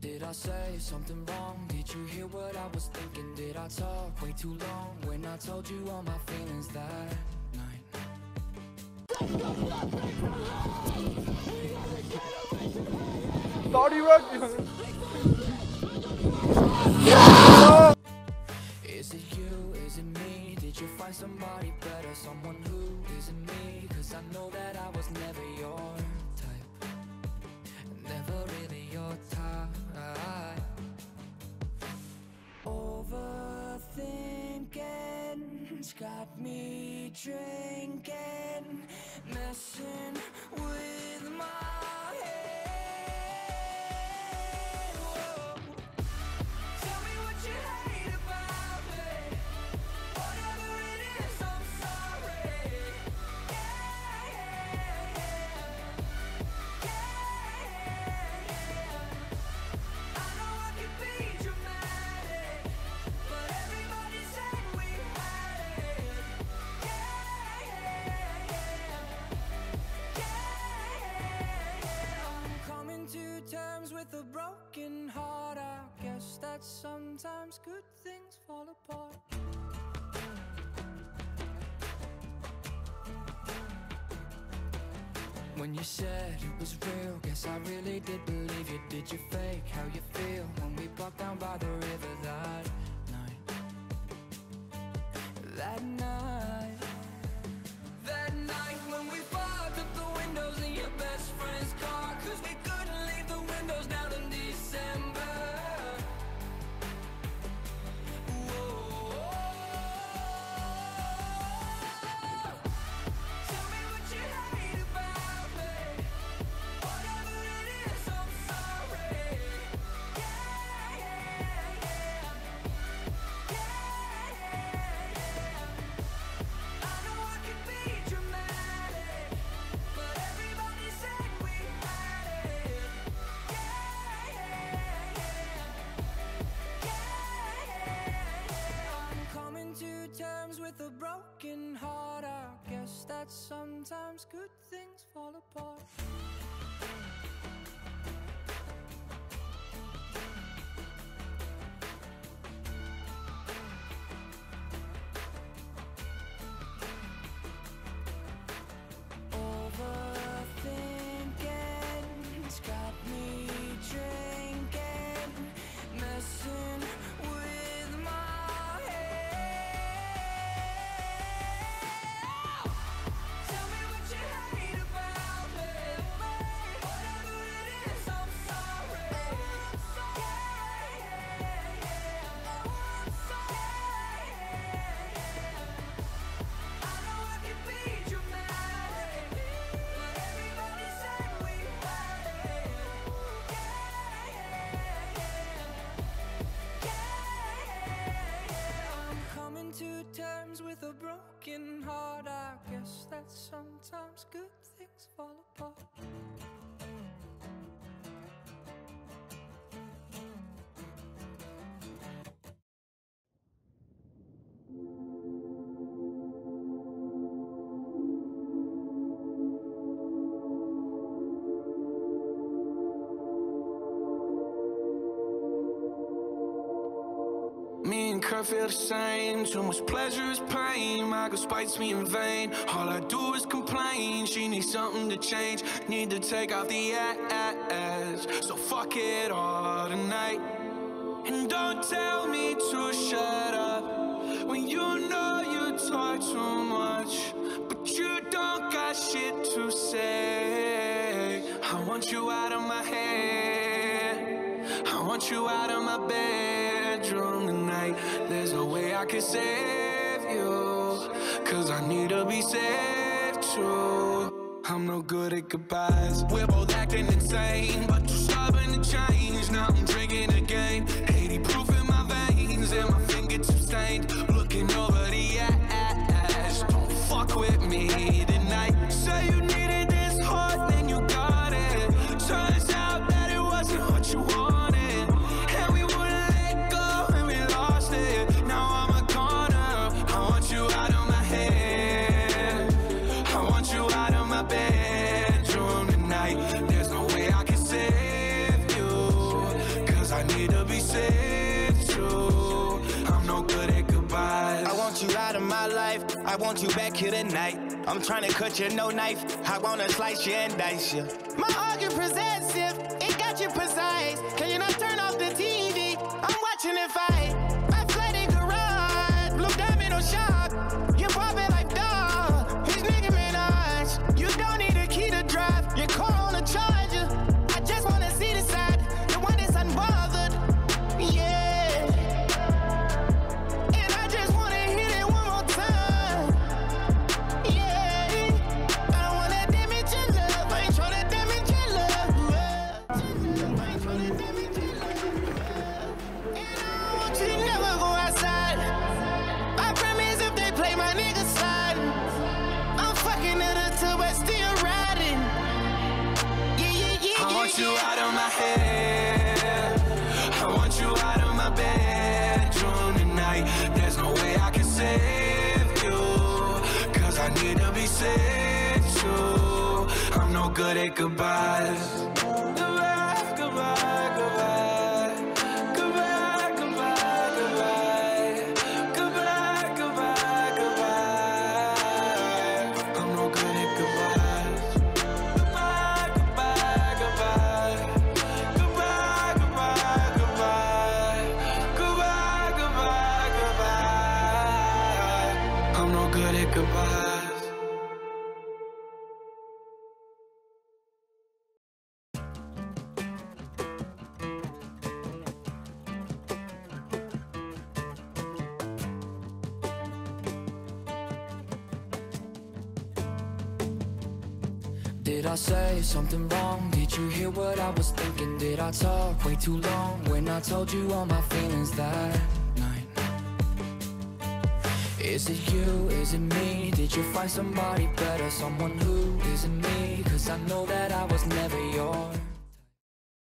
Did I say something wrong? Did you hear what I was thinking? Did I talk way too long when I told you all my feelings that night? Sorry bak. Is it you? Is it me? Did you find somebody better? Someone who isn't me? Cause I know that I was never your got me with a broken heart. I guess that sometimes good things fall apart. When you said it was real, guess I really did believe you. Did you fake how you feel when we walked down by the river that with a broken heart. I guess that sometimes good things fall apart. Broken heart. I guess that sometimes good things fall apart. Me and Kurt feel the same. Too much pleasure is pain. My girl spites me in vain. All I do is complain. She needs something to change. Need to take out the ass. So fuck it all tonight. And don't tell me to shut up when you know you talk too much. But you don't got shit to say. I want you out of my head. Want you out of my bedroom tonight. There's no way I can save you. Cause I need to be saved too. I'm no good at goodbyes. We're both acting insane, but you're stubborn to change. Now I'm drinking again. 80 proof in my veins, and my fingertips stained. Looking over the ash. Don't fuck with me need to be. I'm no good at goodbyes. I want you out of my life. I want you back here tonight. I'm trying to cut you no knife. I wanna slice you and dice you. My argument possessive, it got you precise. Can want you out of my head. I want you out of my bedroom tonight. There's no way I can save you. Cause I need to be saved too. I'm no good at goodbyes. Goodbyes. Did I say something wrong? Did you hear what I was thinking? Did I talk way too long when I told you all my feelings that? Is it you? Is it me? Did you find somebody better? Someone who isn't me? Cause I know that I was never yours